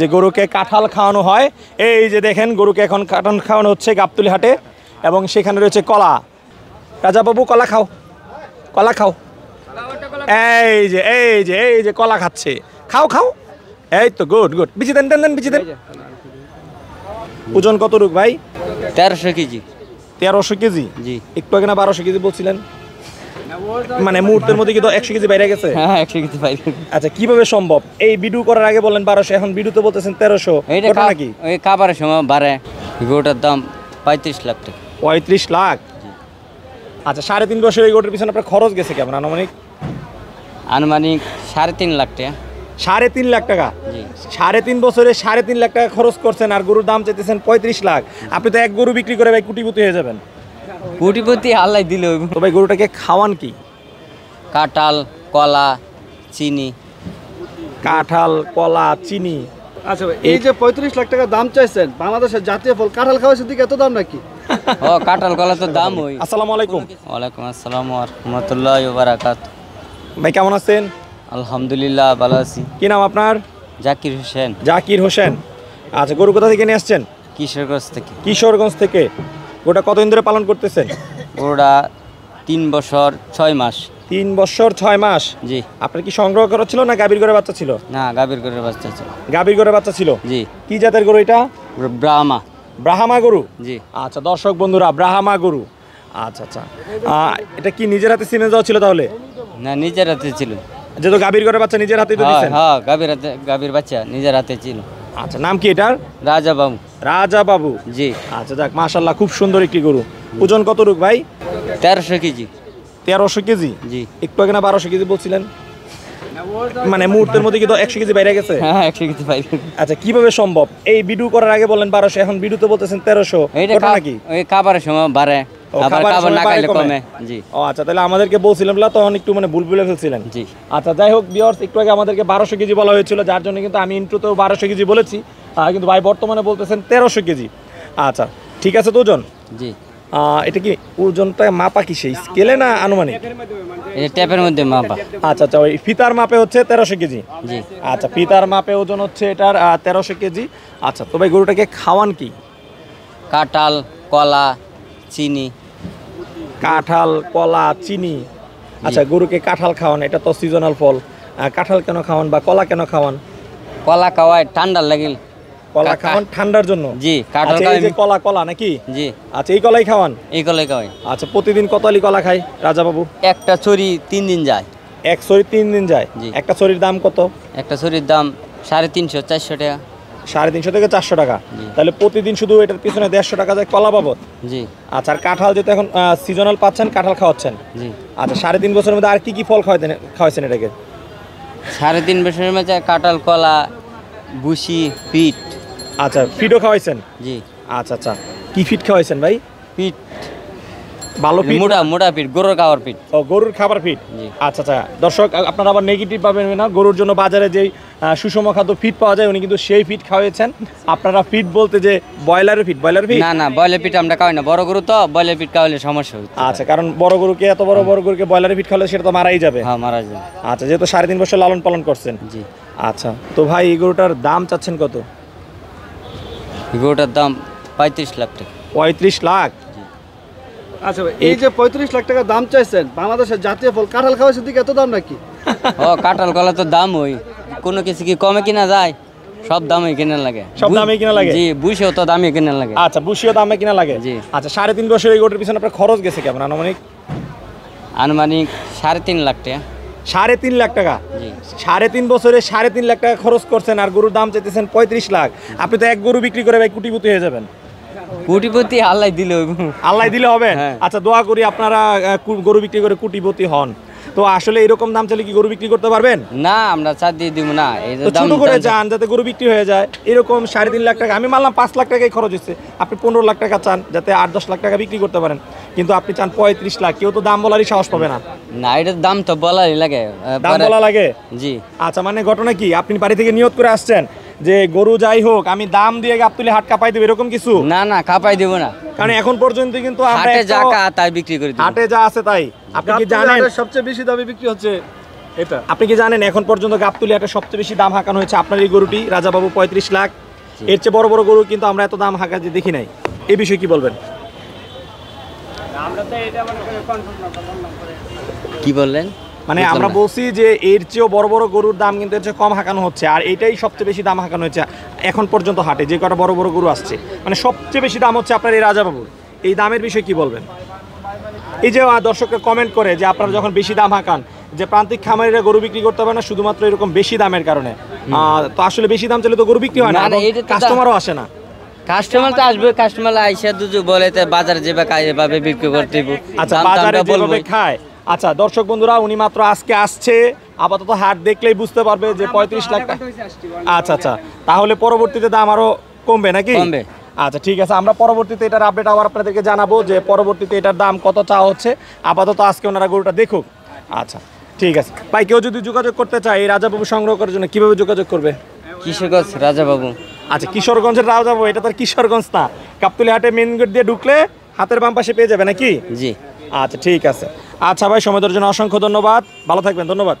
যে গরুকে কাঁঠাল খাওয়ানো হয় এই যে দেখেন গরুকে এখন কাঁঠাল খাওয়ানো হচ্ছে গাবতুলি হাটে এবং সেখানে রয়েছে কলা। রাজাবাবু কলা খাও কলা খাও। এই যে এই যে এই যে কলা খাচ্ছে। খাও খাও। এই তো গুড গুড। বিচি দেন দেন দেন বিচি দেন। ওজন কত রুক ভাই? তেরোশো কেজি। তেরোশো কেজি? জি। একটু আগে না বারোশো কেজি বলছিলেন? মানে মুহূর্তের মধ্যে কিন্তু একশো কেজি বাইরে গেছে? হ্যাঁ একশো কেজি পাই আচ্ছা কীভাবে সম্ভব? এই বিডু করার আগে বলেন বারোশো এখন বিডুতে বলতেছেন তেরোশো। এইটা ঘটনা কা- কি? ওই খাবারের সময় বাড়ে। গরুটার দাম পঁয়ত্রিশ লাখ টাকা। পঁয়ত্রিশ লাখ? আচ্ছা সাড়ে তিন বছর এই গোটের পিছনে আপনার খরচ গেছে কেমন আনুমানিক? আনুমানিক সাড়ে তিন লাখ টাকা। সাড়ে তিন লাখ টাকা? সাড়ে তিন বছরে সাড়ে তিন লাখ টাকা খরচ করছেন আর গরুর দাম চাইতেছেন পঁয়ত্রিশ লাখ। আপনি তো এক গরু বিক্রি করে ভাই কুটিপুতি হয়ে যাবেন। কোটিপতি আল্লাহ দিলে তো ভাই গরুটাকে খাওয়ান কি? কাঁঠাল কলা চিনি। কাঁঠাল কলা চিনি। আচ্ছা ভাই, এই যে পঁয়ত্রিশ লাখ টাকা দাম চাইছেন বাংলাদেশের জাতীয় ফল কাঁঠাল খাওয়ার দিকে এত দাম নাকি? ও কাঁঠাল কলা তো দাম ওই। আসসালামু আলাইকুম। ওয়ালাইকুম আসসালাম রহমতুল্লাহ বারাকাত ভাই কেমন আছেন? আলহামদুলিল্লাহ ভালো আছি। কি নাম আপনার? জাকির হোসেন। জাকির হোসেন। আচ্ছা গরু কোথা থেকে নিয়ে আসছেন? কিশোরগঞ্জ থেকে। কিশোরগঞ্জ থেকে। গোটা কতদিন ধরে পালন করতেছেন ওটা তিন বছর ছয় মাস। তিন বছর ছয় মাস? জি। আপনার কি সংগ্রহ করা ছিল না গাভীর ঘরে বাচ্চা ছিল? না গাভীর ঘরের বাচ্চা আছে গাভীর ঘরে বাচ্চা ছিল? জি। কি জাতের গরু এটা? ব্রাহ্মা। ব্রাহ্মা গরু? জি। আচ্ছা দর্শক বন্ধুরা ব্রাহ্মা গরু। আচ্ছা আচ্ছা। এটা কি নিজের হাতে সিনে যাওয়া ছিল তাহলে? না নিজের হাতে ছিল। যেহেতু গাভীর ঘরে বাচ্চা নিজের হাতে তো হ্যাঁ গাভীর হাতে গাভীর বাচ্চা নিজের হাতে ছিল। আচ্ছা নাম কি এটার? রাজা বাবু। রাজা বাবু। জি। আচ্ছা যাক মাশাল্লাহ খুব সুন্দর একটি গরু। ওজন কত রুক ভাই? তেরোশো কেজি। তেরোশো কেজি? জি। একটু আগে না বারোশো কেজি বলছিলেন? মানে মুহূর্তের মধ্যে কিন্তু একশো কেজি বাইরে গেছে? হ্যাঁ একশো কেজি পাই আচ্ছা কীভাবে সম্ভব? এই বিডু করার আগে বলেন বারোশো এখন বিডুতে বলতেছেন তেরোশো। এইটা ঘটনা খা- কি ওই সময় বাড়ে। আবার খাবার না খাইলে কমে। কমে। জি। ও আচ্ছা তাহলে আমাদেরকে বলছিলাম না তখন একটু মানে ভুল ভুলে ফেলছিলেন। জি। আচ্ছা যাই হোক বিয়ার্স একটু আগে আমাদেরকে বারোশো কেজি বলা হয়েছিল যার জন্য কিন্তু আমি ইন্ট্রোতেও বারোশো কেজি বলেছি। কিন্তু ভাই বর্তমানে বলতেছেন তেরোশো কেজি। আচ্ছা ঠিক আছে তো ওজন? জি। এটা কি ওজনটা মাপা কি সেই? স্কেলে না আনুমানিক? ট্যাপের মধ্যে মাপা। আচ্ছা আচ্ছা ওই ফিতার মাপে হচ্ছে তেরোশো কেজি। জি। আচ্ছা ফিতার মাপে ওজন হচ্ছে এটার তেরোশো কেজি। আচ্ছা তো ভাই গরুটাকে খাওয়ান কি? কাঁঠাল কলা চিনি। কাঁঠাল কলা চিনি। আচ্ছা গরুকে কাঁঠাল খাওয়ান এটা তো সিজনাল ফল। কাঁঠাল কেন খাওয়ান বা কলা কেন খাওয়ান? কলা খাওয়ায় ঠান্ডা লাগিল কলা খাওয়ান ঠান্ডার জন্য? জি কাঁঠাল আচ্ছা খাওয়াই কলা কলা নাকি? জি। আচ্ছা এই কলাই খাওয়ান? এই কলাই খাওয়াই আচ্ছা প্রতিদিন কত আলি কলা খায় রাজাবাবু? একটা ছড়ি তিন দিন যায়। এক ছড়ি তিন দিন যায়? জি। একটা ছড়ির দাম কত? একটা ছড়ির দাম সাড়ে তিনশো চারশো টাকা। সাড়ে তিনশো থেকে চারশো টাকা। তাহলে প্রতিদিন শুধু এটার পিছনে দেড়শো টাকা যায় কলা বাবদ? জি। আচ্ছা আর কাঁঠাল যেহেতু এখন সিজনাল পাচ্ছেন কাঁঠাল খাওয়াচ্ছেন। জি। আচ্ছা সাড়ে তিন বছরের মধ্যে আর কি কি ফল খাওয়াইতেন খাওয়াইছেন এটাকে? সাড়ে তিন বছরের মধ্যে কাঁঠাল কলা বুসি পিঠ আচ্ছা ফিডও খাওয়াইছেন? জি। আচ্ছা আচ্ছা। কি ফিড খাওয়াইছেন ভাই? পিঠ ভালো ফিড মোটা মোটা পিঠ গরুর খাওয়ার পিঠ ও গরুর খাবার জি। আচ্ছা আচ্ছা। দর্শক আপনারা আবার নেগেটিভ পাবেন না গরুর জন্য বাজারে যেই সুষম খাদ্য ফিড পাওয়া যায় উনি কিন্তু সেই ফিড খাওয়াইছেন। আপনারা ফিড বলতে যে ব্রয়লারের ফিড ব্রয়লার ফিড না না বয়লের পিঠ আমরা খাওয়াই না। বড় গরু তো বয়লের পিঠ খাওয়ালে সমস্যা হচ্ছে। আচ্ছা কারণ বড় গরুকে এত বড় বড় গরুকে ব্রয়লারের ফিড খাওয়ালে সেটা তো মারাই যাবে। হ্যাঁ মারা যায় আচ্ছা যেহেতু সাড়ে তিন বছর লালন পালন করছেন। জি। আচ্ছা তো ভাই এই গরুটার দাম চাচ্ছেন কত? এই গরুটার দাম পঁয়ত্রিশ লাখ টাকা। পঁয়ত্রিশ লাখ? আচ্ছা এই যে পঁয়ত্রিশ লাখ টাকা দাম চাইছেন বাংলাদেশের জাতীয় ফল কাঁঠাল খাওয়ার দিকে এত দাম নাকি? ও কাঁঠাল কলা তো দাম ওই। কোনো কিছু কি কমে কিনা যায়? সব দামে কিনা লাগে। সব দামে কিনা লাগে? জি বুঝেও তো দামে কিনা লাগে। আচ্ছা বুসিও দামে কিনা লাগে? জি। আচ্ছা সাড়ে তিন বছর এই গরুটার পিছনে আপনার খরচ গেছে কেমন আনুমানিক? আনুমানিক সাড়ে তিন লাখ টাকা। সাড়ে তিন লাখ টাকা? জি। সাড়ে তিন বছরে সাড়ে তিন লাখ টাকা খরচ করছেন আর গরুর দাম চাইতেছেন পঁয়ত্রিশ লাখ। আপনি তো এক গরু বিক্রি করে ভাই কুটিপুতি হয়ে যাবেন। কোটিপতি আল্লাহ দিলে আল্লাহ দিলে হবে? হ্যাঁ। আচ্ছা দোয়া করি আপনারা গরু বিক্রি করে কুটিপতি হন। তো আসলে এরকম দাম চাইলে কি গরু বিক্রি করতে পারবেন? না আমরা চার দিয়ে দিব না এই যে দাম ছোট করে যান যাতে গরু বিক্রি হয়ে যায়। এরকম সাড়ে তিন লাখ টাকা আমি মানলাম পাঁচ লাখ টাকাই খরচ হচ্ছে আপনি পনেরো লাখ টাকা চান যাতে আট দশ লাখ টাকা বিক্রি করতে পারেন। কিন্তু আপনি চান পঁয়ত্রিশ লাখ কেউ তো দাম বলারই সাহস পাবে না। না এটার দাম তো বলারই লাগে। দাম বলা লাগে? জি। আচ্ছা মানে ঘটনা কি? আপনি বাড়ি থেকে নিয়ত করে আসছেন যে গরু যাই হোক আমি দাম দিয়ে গাবতুলি হাট কাপাই দেবো এরকম কিছু? না না কাপাই দিব না। কারণ এখন পর্যন্ত কিন্তু হাটে যা তাই বিক্রি করে হাটে যা আছে তাই। আপনি কি জানেন? সবচেয়ে বেশি দামে বিক্রি হচ্ছে এটা। আপনি কি জানেন এখন পর্যন্ত গাবতুলি হাটে সবচেয়ে বেশি দাম হাঁকানো হয়েছে আপনার এই গরুটি? রাজাবাবু পঁয়ত্রিশ লাখ। এর চেয়ে বড় বড় গরু কিন্তু আমরা এত দাম হাঁকাতে দেখি নাই। এই বিষয়ে কি বলবেন? কি বললেন? মানে আমরা বলছি যে এর চেয়েও বড় বড় গরুর দাম কিন্তু এর চেয়ে কম হাঁকানো হচ্ছে। আর এটাই সবচেয়ে বেশি দাম হাঁকানো হচ্ছে এখন পর্যন্ত হাটে যে কটা বড় বড় গরু আসছে। মানে সবচেয়ে বেশি দাম হচ্ছে আপনার এই রাজাবাবুর। এই দামের বিষয়ে কি বলবেন? এই যে দর্শকরা কমেন্ট করে যে আপনারা যখন বেশি দাম হাঁকান যে প্রান্তিক খামারিরা গরু বিক্রি করতে পারে না শুধুমাত্র এরকম বেশি দামের কারণে। তো আসলে বেশি দাম চলে তো গরু বিক্রি হয় না কাস্টমারও আসে না। কাস্টমার তো আসবে কাস্টমার আইসা দুজু বলে বাজারে যেভাবে এভাবে বিক্রি করতে আচ্ছা বাজারে যেভাবে খায় আচ্ছা দর্শক বন্ধুরা উনি মাত্র আজকে আসছে। আপাতত হাট দেখলেই বুঝতে পারবে যে পঁয়ত্রিশ লাখ টাকা আচ্ছা আচ্ছা। তাহলে পরবর্তীতে দাম আরও কমবে নাকি? কমবে। আচ্ছা ঠিক আছে। আমরা পরবর্তীতে এটার আপডেট আবার আপনাদেরকে জানাব যে পরবর্তীতে এটার দাম কত চাওয়া হচ্ছে। আপাতত আজকে ওনারা গরুটা দেখুক। আচ্ছা ঠিক আছে। ভাই কেউ যদি যোগাযোগ করতে চায় এই রাজাবাবু সংগ্রহ করার জন্য কীভাবে যোগাযোগ করবে? কিশোরগঞ্জ রাজা বাবু আচ্ছা কিশোরগঞ্জের রাজাবাবু এটা তো কিশোরগঞ্জ না। কাপ্তুলি হাটে মেন গেট দিয়ে ঢুকলে হাতের বাম পাশে পেয়ে যাবে নাকি? জি। আচ্ছা ঠিক আছে। আচ্ছা ভাই সময় জন্য অসংখ্য ধন্যবাদ। ভালো থাকবেন ধন্যবাদ।